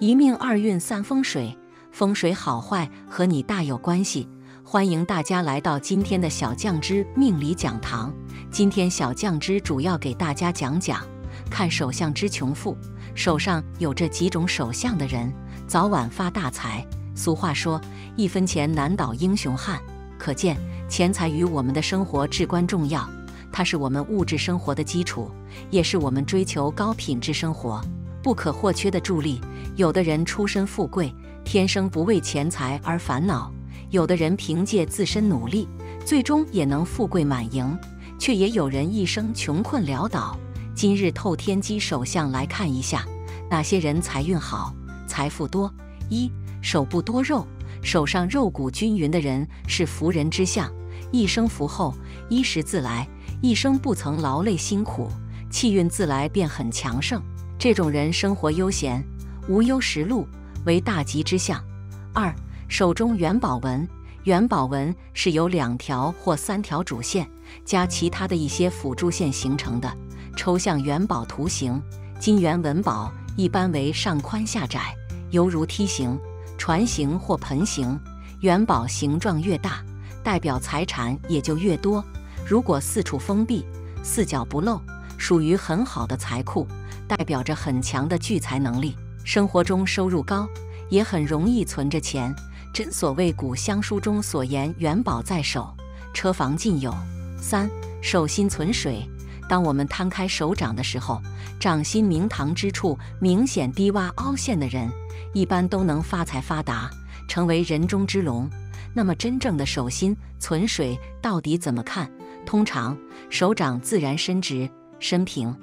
一命二运三风水，风水好坏和你大有关系。欢迎大家来到今天的小将之命理讲堂。今天小将之主要给大家讲讲，看手相之穷富。手上有这几种手相的人，早晚发大财。俗话说，一分钱难倒英雄汉。可见钱财与我们的生活至关重要，它是我们物质生活的基础，也是我们追求高品质生活不可或缺的助力。有的人出身富贵，天生不为钱财而烦恼；有的人凭借自身努力，最终也能富贵满盈，却也有人一生穷困潦倒。今日透天机手相来看一下，哪些人财运好、财富多？一手部多肉，手上肉骨均匀的人是福人之相，一生福厚，衣食自来，一生不曾劳累辛苦，气运自来便很强盛。这种人生活悠闲，无忧食禄，为大吉之相。二手中元宝纹，元宝纹是由两条或三条主线加其他的一些辅助线形成的。抽象元宝图形，金元文宝一般为上宽下窄，犹如梯形、船形或盆形。元宝形状越大，代表财产也就越多。如果四处封闭，四角不漏，属于很好的财库，代表着很强的聚财能力。生活中收入高，也很容易存着钱。真所谓古香书中所言：“元宝在手，车房尽有。”三手心存水。当我们摊开手掌的时候，掌心明堂之处明显低洼凹陷的人，一般都能发财发达，成为人中之龙。那么，真正的手心存水到底怎么看？通常手掌自然伸直、伸平，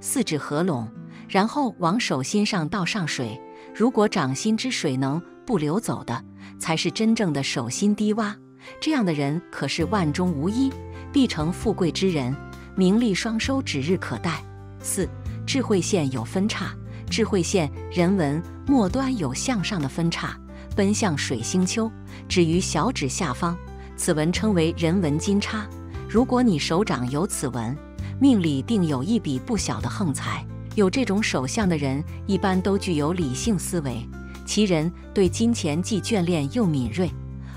四指合拢，然后往手心上倒上水。如果掌心之水能不流走的，才是真正的手心低洼。这样的人可是万中无一，必成富贵之人。名利双收指日可待。四智慧线有分叉，智慧线人文末端有向上的分叉，奔向水星丘，止于小指下方。此纹称为人文金叉。如果你手掌有此纹，命里定有一笔不小的横财。有这种手相的人，一般都具有理性思维，其人对金钱既眷恋又敏锐，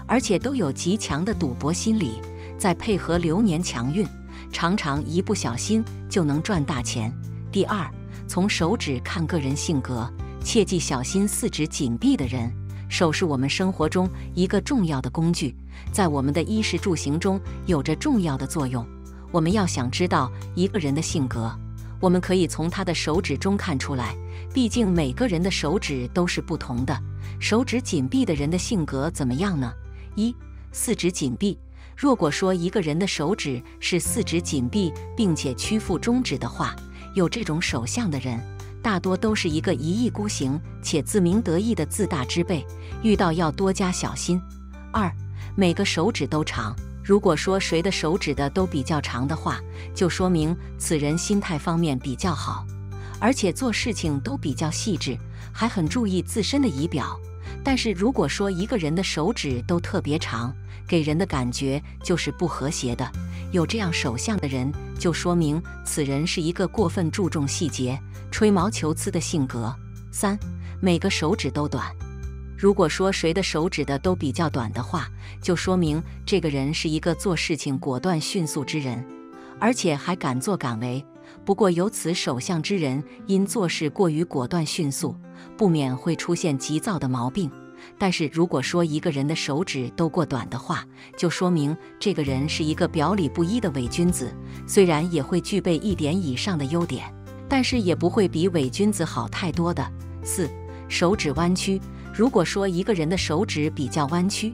而且都有极强的赌博心理，再配合流年强运。常常一不小心就能赚大钱。第二，从手指看个人性格，切记小心四指紧闭的人。手是我们生活中一个重要的工具，在我们的衣食住行中有着重要的作用。我们要想知道一个人的性格，我们可以从他的手指中看出来。毕竟每个人的手指都是不同的。手指紧闭的人的性格怎么样呢？一，四指紧闭。如果说一个人的手指是四指紧闭，并且屈腹中指的话，有这种手相的人，大多都是一个一意孤行且自鸣得意的自大之辈，遇到要多加小心。二，每个手指都长。如果说谁的手指的都比较长的话，就说明此人心态方面比较好，而且做事情都比较细致，还很注意自身的仪表。但是如果说一个人的手指都特别长，给人的感觉就是不和谐的。有这样手相的人，就说明此人是一个过分注重细节、吹毛求疵的性格。三，每个手指都短。如果说谁的手指的都比较短的话，就说明这个人是一个做事情果断迅速之人，而且还敢作敢为。不过有此手相之人，因做事过于果断迅速，不免会出现急躁的毛病。但是如果说一个人的手指都过短的话，就说明这个人是一个表里不一的伪君子。虽然也会具备一点以上的优点，但是也不会比伪君子好太多的。四手指弯曲，如果说一个人的手指比较弯曲，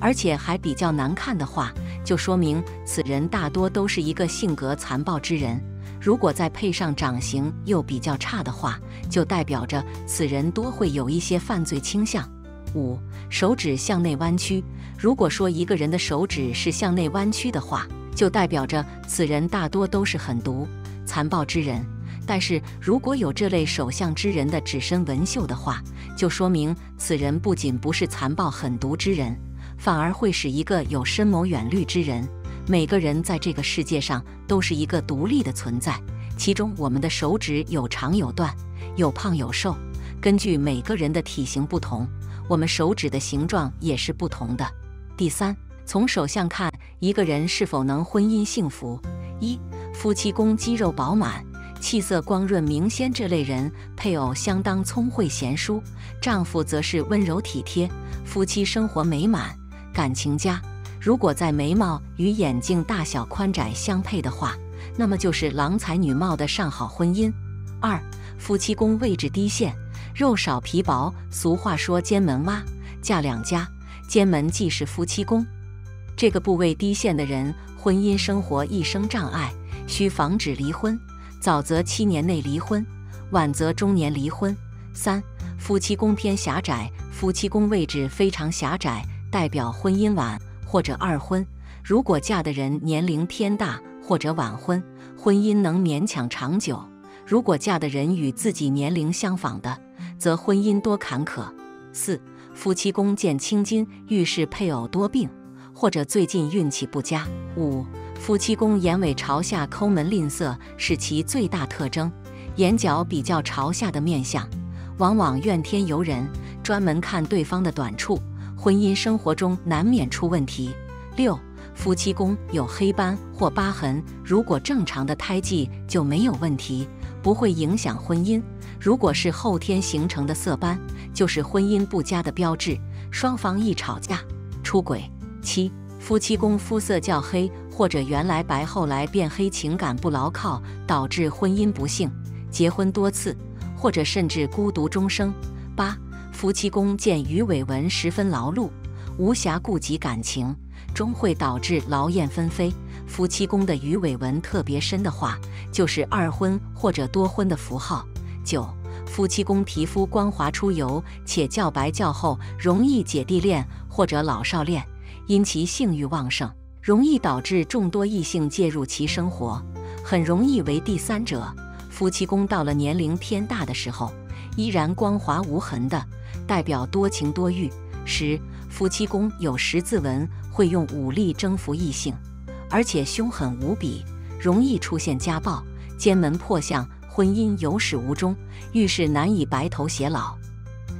而且还比较难看的话，就说明此人大多都是一个性格残暴之人。如果再配上掌形又比较差的话，就代表着此人多会有一些犯罪倾向。五手指向内弯曲，如果说一个人的手指是向内弯曲的话，就代表着此人大多都是狠毒、残暴之人。但是如果有这类手相之人的指身纹绣的话，就说明此人不仅不是残暴狠毒之人，反而会是一个有深谋远虑之人。每个人在这个世界上都是一个独立的存在，其中我们的手指有长有短，有胖有瘦。根据每个人的体型不同，我们手指的形状也是不同的。第三，从手相看一个人是否能婚姻幸福：一、夫妻宫肌肉饱满。气色光润明鲜，这类人配偶相当聪慧贤淑，丈夫则是温柔体贴，夫妻生活美满，感情佳。如果在眉毛与眼睛大小宽窄相配的话，那么就是郎才女貌的上好婚姻。二、夫妻宫位置低陷，肉少皮薄，俗话说奸门洼，嫁两家，奸门即是夫妻宫。这个部位低陷的人，婚姻生活一生障碍，需防止离婚。早则七年内离婚，晚则中年离婚。三、夫妻宫偏狭窄，夫妻宫位置非常狭窄，代表婚姻晚或者二婚。如果嫁的人年龄偏大或者晚婚，婚姻能勉强长久；如果嫁的人与自己年龄相仿的，则婚姻多坎坷。四、夫妻宫见青金，预示配偶多病或者最近运气不佳。五。夫妻宫眼尾朝下，抠门吝啬是其最大特征。眼角比较朝下的面相，往往怨天尤人，专门看对方的短处，婚姻生活中难免出问题。六，夫妻宫有黑斑或疤痕，如果正常的胎记就没有问题，不会影响婚姻。如果是后天形成的色斑，就是婚姻不佳的标志，双方一吵架、出轨。七。夫妻宫肤色较黑，或者原来白后来变黑，情感不牢靠，导致婚姻不幸，结婚多次，或者甚至孤独终生。八、夫妻宫见鱼尾纹，十分劳碌，无暇顾及感情，终会导致劳燕分飞。夫妻宫的鱼尾纹特别深的话，就是二婚或者多婚的符号。九、夫妻宫皮肤光滑出油，且较白较厚，容易姐弟恋或者老少恋。因其性欲旺盛，容易导致众多异性介入其生活，很容易为第三者。夫妻宫到了年龄偏大的时候，依然光滑无痕的，代表多情多欲。十、夫妻宫有十字纹，会用武力征服异性，而且凶狠无比，容易出现家暴、奸门破相，婚姻有始无终，遇事难以白头偕老。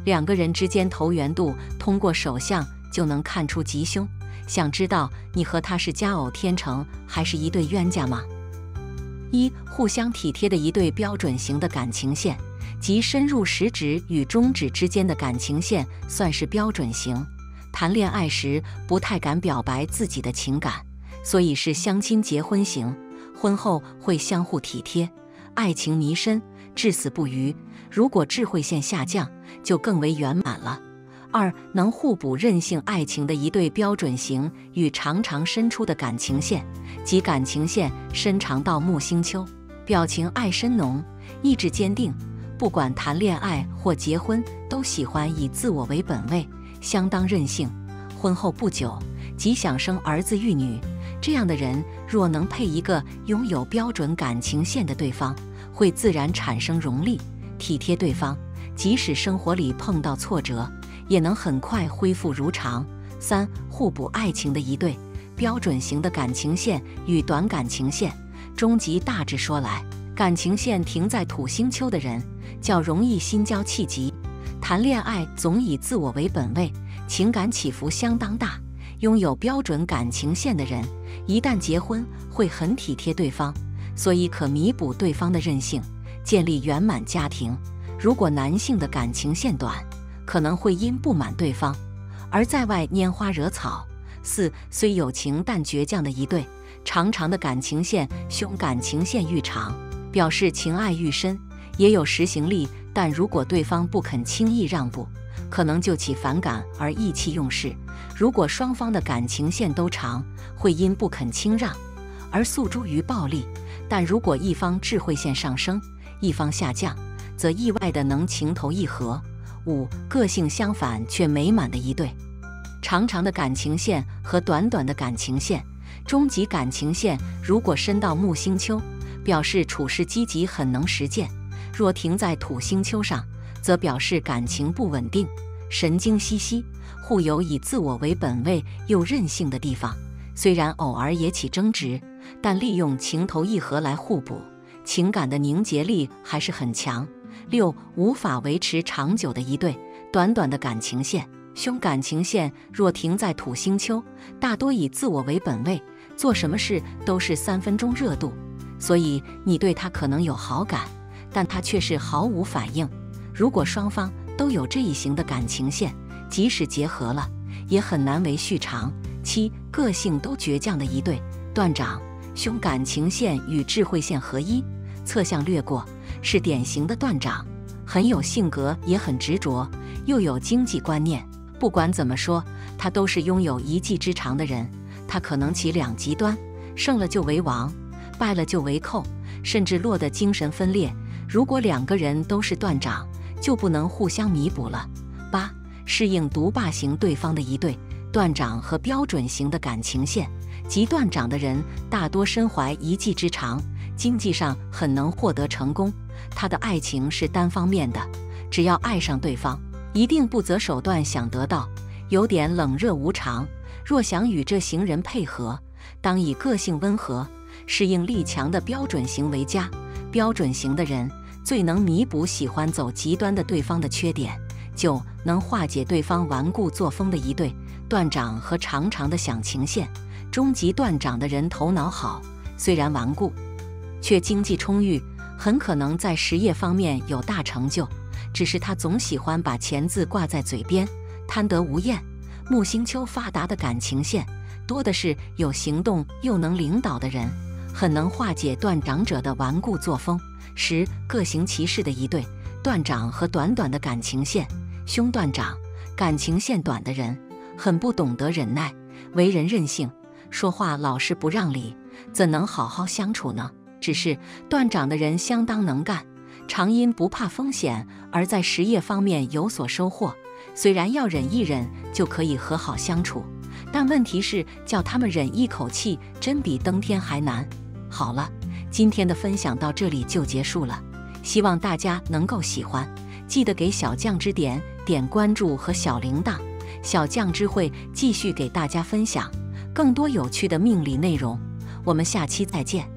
两个人之间投缘度，通过手相。就能看出吉凶。想知道你和他是佳偶天成，还是一对冤家吗？一、互相体贴的一对标准型的感情线，即深入食指与中指之间的感情线，算是标准型。谈恋爱时不太敢表白自己的情感，所以是相亲结婚型。婚后会相互体贴，爱情弥深，至死不渝。如果智慧线下降，就更为圆满了。二能互补任性爱情的一对标准型与常常伸出的感情线，即感情线伸长到木星丘，表情爱深浓，意志坚定，不管谈恋爱或结婚，都喜欢以自我为本位，相当任性。婚后不久即想生儿子育女，这样的人若能配一个拥有标准感情线的对方，会自然产生容力，体贴对方，即使生活里碰到挫折。也能很快恢复如常。三、互补爱情的一对标准型的感情线与短感情线，终极大致说来，感情线停在土星丘的人较容易心焦气急，谈恋爱总以自我为本位，情感起伏相当大。拥有标准感情线的人，一旦结婚会很体贴对方，所以可弥补对方的任性，建立圆满家庭。如果男性的感情线短，可能会因不满对方，而在外拈花惹草。四虽有情但倔强的一对，长长的感情线，凶感情线愈长，表示情爱愈深，也有实行力。但如果对方不肯轻易让步，可能就起反感而意气用事。如果双方的感情线都长，会因不肯轻让而诉诸于暴力。但如果一方智慧线上升，一方下降，则意外的能情投意合。五个性相反却美满的一对，长长的感情线和短短的感情线，终极感情线如果伸到木星丘，表示处事积极，很能实践；若停在土星丘上，则表示感情不稳定，神经兮兮。互有以自我为本位又任性的地方，虽然偶尔也起争执，但利用情投意合来互补，情感的凝结力还是很强。六，无法维持长久的一对，短短的感情线。凶感情线若停在土星丘，大多以自我为本位，做什么事都是三分钟热度。所以你对他可能有好感，但他却是毫无反应。如果双方都有这一型的感情线，即使结合了，也很难维续长。七，个性都倔强的一对，断掌。凶感情线与智慧线合一，侧向略过，是典型的断掌，很有性格，也很执着，又有经济观念。不管怎么说，他都是拥有一技之长的人。他可能起两极端，胜了就为王，败了就为寇，甚至落得精神分裂。如果两个人都是断掌，就不能互相弥补了。八，适应独霸型对方的一对，断掌和标准型的感情线。即断掌的人大多身怀一技之长，经济上很能获得成功。他的爱情是单方面的，只要爱上对方，一定不择手段想得到，有点冷热无常。若想与这型人配合，当以个性温和、适应力强的标准型为佳。标准型的人最能弥补喜欢走极端的对方的缺点，就能化解对方顽固作风的一对断掌和长长的想情线。终极断掌的人头脑好，虽然顽固，却经济充裕，很可能在实业方面有大成就。只是他总喜欢把钱字挂在嘴边，贪得无厌。木星丘发达的感情线，多的是有行动又能领导的人，很能化解断掌者的顽固作风。十各行其事的一对断掌和短短的感情线，凶断掌，感情线短的人很不懂得忍耐，为人任性。说话老是不让理，怎能好好相处呢？只是断掌的人相当能干，常因不怕风险而在实业方面有所收获。虽然要忍一忍就可以和好相处，但问题是叫他们忍一口气，真比登天还难。好了，今天的分享到这里就结束了，希望大家能够喜欢，记得给小酱汁点点关注和小铃铛，小酱汁会继续给大家分享。更多有趣的命理内容，我们下期再见。